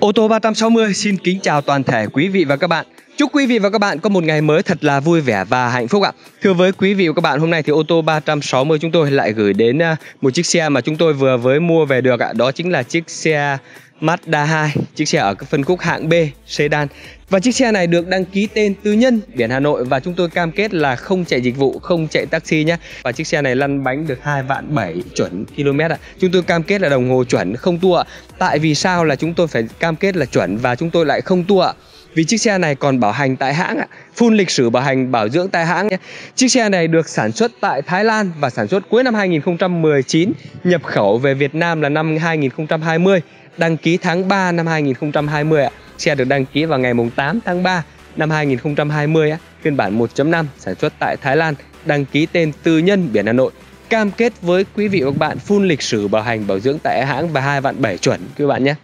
Ô tô 360 xin kính chào toàn thể quý vị và các bạn. Chúc quý vị và các bạn có một ngày mới thật là vui vẻ và hạnh phúc ạ. Thưa với quý vị và các bạn, hôm nay thì ô tô 360 chúng tôi lại gửi đến à, một chiếc xe mà chúng tôi vừa mới mua về được ạ. Đó chính là chiếc xe Mazda 2, chiếc xe ở các phân khúc hạng B sedan. Và chiếc xe này được đăng ký tên tư nhân biển Hà Nội và chúng tôi cam kết là không chạy dịch vụ, không chạy taxi nhé. Và chiếc xe này lăn bánh được 2 vạn 7 chuẩn km ạ. Chúng tôi cam kết là đồng hồ chuẩn không tua. Tại vì sao là chúng tôi phải cam kết là chuẩn và chúng tôi lại không tua vì chiếc xe này còn bảo hành tại hãng ạ full lịch sử bảo hành bảo dưỡng tại hãng nhé chiếc xe này được sản xuất tại Thái Lan và sản xuất cuối năm 2019 nhập khẩu về Việt Nam là năm 2020 đăng ký tháng 3 năm 2020 ạ. Xe được đăng ký vào ngày 8 tháng 3 năm 2020 ạ, phiên bản 1.5 sản xuất tại Thái Lan, đăng ký tên tư nhân biển Hà Nội. Cam kết với quý vị và các bạn full lịch sử bảo hành bảo dưỡng tại hãng và 2 vạn 7 chuẩn quý bạn nhé.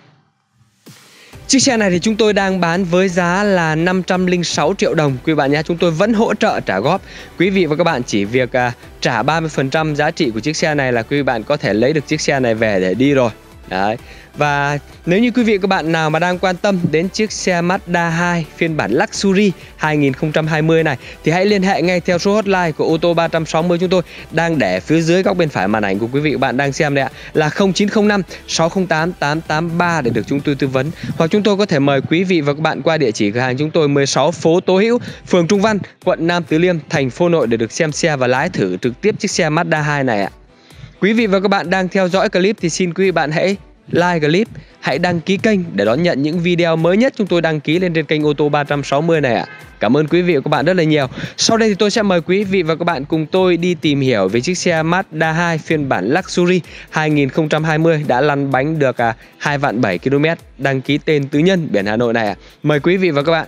Chiếc xe này thì chúng tôi đang bán với giá là 506 triệu đồng quý bạn nhé. Chúng tôi vẫn hỗ trợ trả góp. Quý vị và các bạn chỉ việc à, trả 30% giá trị của chiếc xe này là quý bạn có thể lấy được chiếc xe này về để đi rồi. Đấy. Và nếu như quý vị các bạn nào mà đang quan tâm đến chiếc xe Mazda 2 phiên bản Luxury 2020 này thì hãy liên hệ ngay theo số hotline của ô tô 360 chúng tôi đang để phía dưới góc bên phải màn ảnh của quý vị các bạn đang xem đây ạ là 0905 608 883 để được chúng tôi tư vấn hoặc chúng tôi có thể mời quý vị và các bạn qua địa chỉ cửa hàng chúng tôi 16 phố Tố Hữu, phường Trung Văn, quận Nam Từ Liêm, thành phố Nội để được xem xe và lái thử trực tiếp chiếc xe Mazda 2 này ạ. Quý vị và các bạn đang theo dõi clip thì xin quý vị bạn hãy like clip, hãy đăng ký kênh để đón nhận những video mới nhất chúng tôi đăng ký lên trên kênh ô tô 360 này ạ. Cảm ơn quý vị và các bạn rất là nhiều. Sau đây thì tôi sẽ mời quý vị và các bạn cùng tôi đi tìm hiểu về chiếc xe Mazda 2 phiên bản Luxury 2020 đã lăn bánh được à, 2 vạn 7 km đăng ký tên tư nhân biển Hà Nội này ạ. Mời quý vị và các bạn.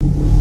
Bye.